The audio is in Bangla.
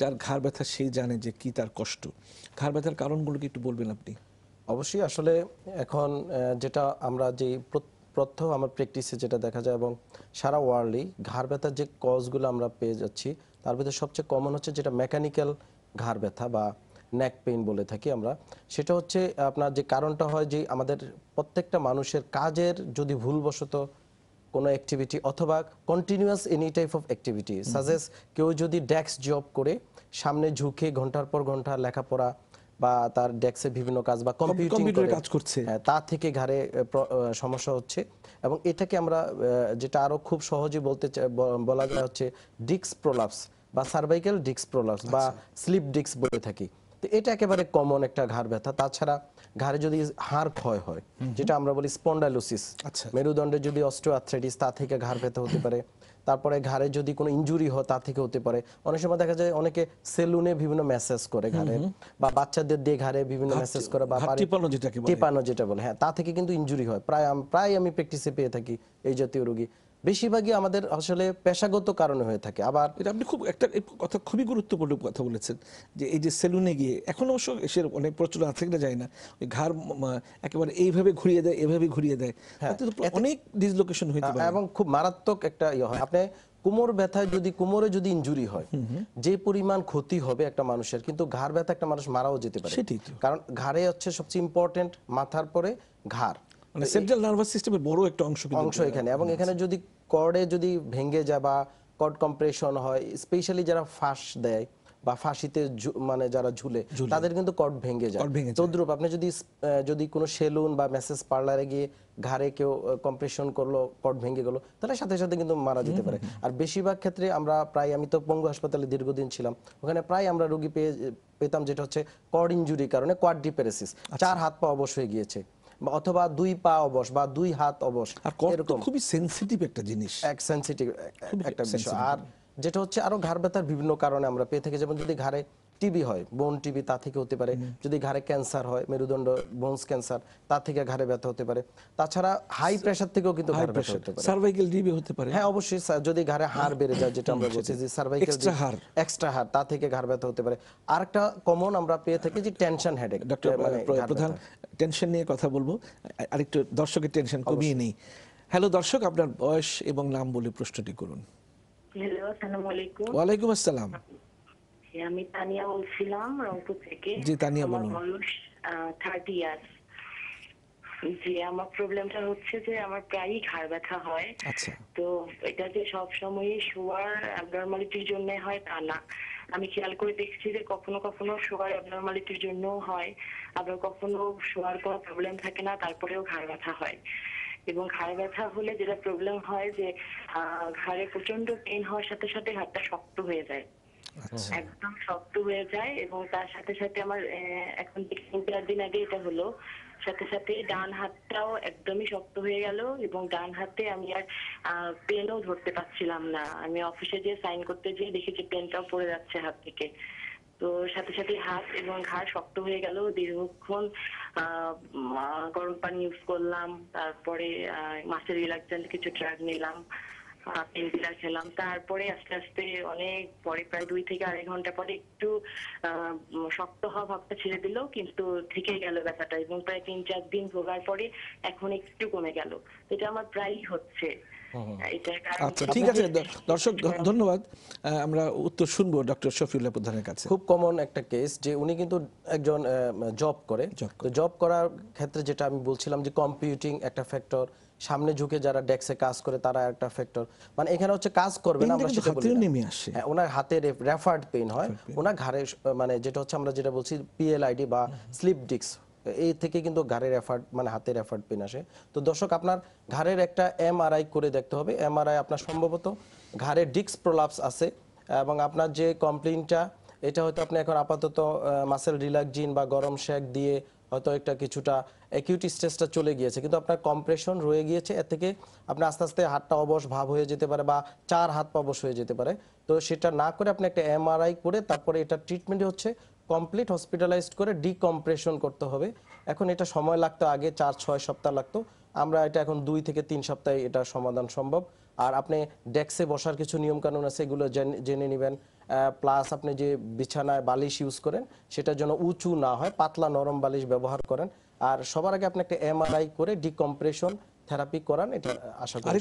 যার ঘাড় ব্যথা সেই জানে যে কি তার কষ্ট। ঘাড় ব্যথার কারণগুলোকে একটু বলবেন আপনি। অবশ্যই আসলে এখন যেটা আমরা যে প্র- প্রথম আমার প্র্যাকটিসে যেটা দেখা যায় এবং সারা ওয়ার্ল্ডই ঘাড় ব্যথার যে কজগুলো আমরা পেয়ে যাচ্ছি, তার ভিতরে সবচেয়ে কমন হচ্ছে যেটা মেকানিক্যাল ঘাড় ব্যথা বা নেক পেইন বলে থাকি আমরা। সেটা হচ্ছে আপনার যে কারণটা হয় যে আমাদের প্রত্যেকটা মানুষের কাজের যদি ভুলবশত কোনো অ্যাক্টিভিটি অথবা continuous any type of activity such as কেউ যদি ডেস্ক জব করে সামনে ঝুঁকে ঘণ্টার পর ঘণ্টা লেখাপড়া বা তার ডেস্কে বিভিন্ন কাজ বা কম্পিউটিং কম্পিউটারে কাজ করছে। হ্যাঁ, তা থেকে ঘাড়ে আহ, সমস্যা হচ্ছে এবং এটাকে আমরা যেটা আরও খুব সহজে বলতে বলা যায় হচ্ছে ডিক্স প্রোলাপস বা সার্ভাইকাল ডিক্স প্রোলাপস বা স্লিপ ডিক্স বলে থাকি। তো এটা একেবারে কমন একটা ঘাড় ব্যথা। তাছাড়া ঘাড়ে যদি হাড় ক্ষয় হয় যেটা আমরা বলি স্পন্ডাইলোসিস আচ্ছা। মেরুদণ্ডে যদি অস্টিওআর্থ্রাইটিস তা থেকে ঘাড় ব্যথা হতে পারে। তারপরে ঘাড়ে যদি কোনো ইনজুরি হয় তা থেকে হতে পারে। অনেক সময় দেখা যায় অনেকে সেলুনে বিভিন্ন ম্যাসেজ করে ঘাড়ে বা বাচ্চাদের দিয়ে ঘাড়ে বিভিন্ন ম্যাসেজ করে বা টিপানো যেটাকে বলে। টিপানো যেটা বলে হ্যাঁ তা থেকে কিন্তু ইনজুরি হয়। প্রায় প্রায় আমি প্র্যাকটিসে পেয়ে থাকি এই জাতীয় রোগী। বেশিরভাগই আমাদের আসলে পেশাগত কারণে হয়ে থাকে। আবার এটা আপনি খুব একটা কথা খুবই গুরুত্বপূর্ণ কথা বলেছেন যে এই যে সেলুনে গিয়ে এখন অবশ্য এসে অনেক প্রচলন আছে কিনা যায় না। ওই ঘাড় একেবারে এইভাবে ঘুরিয়ে দেয় এভাবে ঘুরিয়ে দেয়। তো অনেক ডিসলোকেশন হইতে পারে। এবং খুব মারাত্মক একটা ইয়ে হয়। আপনি কোমর ব্যথায় যদি কোমরে যদি ইনজুরি হয় যে পরিমাণ ক্ষতি হবে একটা মানুষের কিন্তু ঘাড় ব্যথা একটা মানুষ মারাও যেতে পারে। কারণ ঘাড়ে হচ্ছে সবচেয়ে ইম্পর্টেন্ট মাথার পরে ঘাড়। মানে সেন্ট্রাল নার্ভাস সিস্টেমের বড় একটা অংশ কিন্তু অংশ এখানে। এবং এখানে যদি কর্ডে যদি ভেঙে যায় বা কর্ড কম্প্রেশন হয় স্পেশালি যারা ফাঁস দেয় বা ফাঁসিতে মানে যারা ঝুলে তাদের কিন্তু কর্ড ভেঙে যায়। তদ্রুপ আপনি যদি যদি কোনো সেলুন বা মেসেজ পার্লারে গিয়ে ঘাড়ে কেউ কম্প্রেশন করল কর্ড ভেঙে গেলো তাহলে সাথে সাথে কিন্তু মারা যেতে পারে। আর বেশিরভাগ ক্ষেত্রে আমরা প্রায় আমি তো পঙ্গু হাসপাতালে দীর্ঘদিন ছিলাম ওখানে প্রায় আমরা রোগী পেয়ে পেতাম যেটা হচ্ছে কর্ড ইনজুরির কারণে কোয়াড্রিপেরেসিস চার হাত পা অবশ হয়ে গিয়েছে। অথবা দুই পা অবশ বা দুই হাত অবশ আর এরকম। খুবই সেনসিটিভ একটা জিনিস। এক সেন্সিটিভ একটা বিষয়। আর যেটা হচ্ছে আরও ঘাড় ব্যথার বিভিন্ন কারণে আমরা পেয়ে থাকি। যেমন যদি ঘাড়ে টিবি হয় বোন টিবি তা থেকে হতে পারে। যদি ঘাড়ে ক্যান্সার হয় মেরুদণ্ড বোনস ক্যান্সার তা থেকে ঘাড়ে ব্যথা হতে পারে। তাছাড়া হাই প্রেশার থেকেও কিন্তু হাই ঘাড় ব্যথা প্রেশার হতে পারে। সার্ভাইকেল ডিবি হতে পারে। হ্যাঁ অবশ্যই যদি ঘাড়ে হাড় বেড়ে যায় যেটা আমরা বলছি যে সার্ভাইকাল Extra হাড়। এক্সট্রা হাড় তা থেকে ঘাড় ব্যথা হতে পারে। আরেকটা কমন আমরা পেয়ে থাকি যে টেনশন হেডেক ডক্টর মানে প্রধান টেনশন নিয়ে কথা বলব। আরেকটু দর্শকের টেনশন কমিয়ে নেই। হ্যালো দর্শক আপনার বয়স এবং নাম বলে প্রশ্নটি করুন। হ্যালো আসসালামু আলাইকুম। ওয়ালাইকুম আসসালাম। হ্যাঁ, আমি তানিয়া বলছিলাম রংপুর থেকে। জি, তানিয়া আমার বলুন। বয়স থার্টি ইয়ার্স যে আমার প্রবলেমটা হচ্ছে যে আমার প্রায়ই ঘাড় ব্যথা হয়। আচ্ছা। তো এটা যে সব সময় শোয়ার অ্যাবনর্মালিটির জন্য হয় তা না। আমি খেয়াল করে দেখছি যে কখনো কখনো শোয়ার অ্যাবনর্মালিটির জন্য হয়। আবার কখনো শোয়ার কোনো প্রবলেম থাকে না তারপরেও ঘাড় ব্যথা হয়। এবং ঘাড় ব্যথা হলে যেটা প্রবলেম হয় যে ঘাড়ে প্রচণ্ড পেন হওয়ার সাথে সাথে হাতটা শক্ত হয়ে যায়। একদম শক্ত হয়ে যায় এবং তার সাথে সাথে আমার এখন তিন চার দিন আগে এটা হলো, সাথে সাথে ডান হাতটাও একদমই শক্ত হয়ে গেল এবং ডান হাতে আমি আর পেনও ধরতে পারছিলাম না। আমি অফিসে যে সাইন করতে যেয়ে দেখি যে পেনটাও পড়ে যাচ্ছে হাত থেকে। তো সাথে সাথে হাত এবং ঘাড় শক্ত হয়ে গেল। দীর্ঘক্ষণ গরম পানি ইউজ করলাম। তারপরে মাসের রিল্যাক্সেন্ট কিছু ড্রাগ নিলাম। পেন কিলার খেলাম। তারপরে আস্তে আস্তে অনেক পরে প্রায় দুই থেকে আড়াই ঘণ্টা পরে একটু আহ, শক্ত হওয়া ভাবটা ছেড়ে দিল কিন্তু থেকে গেল ব্যথাটা এবং প্রায় তিন চার দিন ভোগার পরে এখন একটু কমে গেল। এটা আমার প্রায়ই হচ্ছে। আচ্ছা ঠিক আছে। দর্শক ধন্যবাদ। আহ, আমরা উত্তর শুনব ডক্টর শফিউল্লাহ প্রধানের কাছে। খুব কমন একটা কেস যে উনি কিন্তু একজন জব করে। জব করার ক্ষেত্রে যেটা আমি বলছিলাম যে কম্পিউটিং একটা ফ্যাক্টর সামনে ঝুঁকে যারা ডেস্কে কাজ করে তারা একটা ফ্যাক্টর মানে এখানে হচ্ছে কাজ করবে না আমরা সেটা বলি। নেমে আসে। হ্যাঁ, ওনার হাতে রেফার্ড পেইন হয়। ওনার ঘাড়ে মানে যেটা হচ্ছে আমরা যেটা বলছি পিএলআইডি বা স্লিপ ডিস্ক এই থেকে কিন্তু ঘাড়ের এফার্ট মানে হাতের এফার্ট পেন আসে। তো দর্শক আপনার ঘাড়ের একটা এমআরআই করে দেখতে হবে। এমআরআই আপনার সম্ভবত ঘাড়ের ডিস্ক প্রলাপস আছে এবং আপনার যে কমপ্লেনটা এটা হয়তো আপনি এখন আপাতত মাসেল রিল্যাক্সিন বা গরম শেক দিয়ে হয়তো একটা কিছুটা অ্যাকিউটি স্টেজটা চলে গিয়েছে, কিন্তু আপনার কম্প্রেশন রয়ে গিয়েছে, এর থেকে আপনার আস্তে আস্তে হাতটা অবশ ভাব হয়ে যেতে পারে বা চার হাত পা অবশ হয়ে যেতে পারে। তো সেটা না করে আপনি একটা এমআরআই করে তারপরে এটা ট্রিটমেন্ট হচ্ছে কমপ্লিট হসপিটালাইজড করে ডিকম্প্রেশন করতে হবে। এখন এটা সময় লাগতো, আগে চার, ছয় সপ্তাহ লাগতো। আমরা এটা এখন দুই থেকে তিন সপ্তাহে এটা সমাধান সম্ভব। আর আপনি ডেস্কে বসার কিছু নিয়মকানুন আছে এগুলো জেনে- নেবেন। প্লাস আপনি যে বিছানায় বালিশ ইউজ করেন সেটা যেন উঁচু না হয় পাতলা নরম বালিশ ব্যবহার করেন। আর সবার আগে আপনি একটা এমআরআই করে ডিকম্প্রেশন থেরাপি করান এটা আশা করি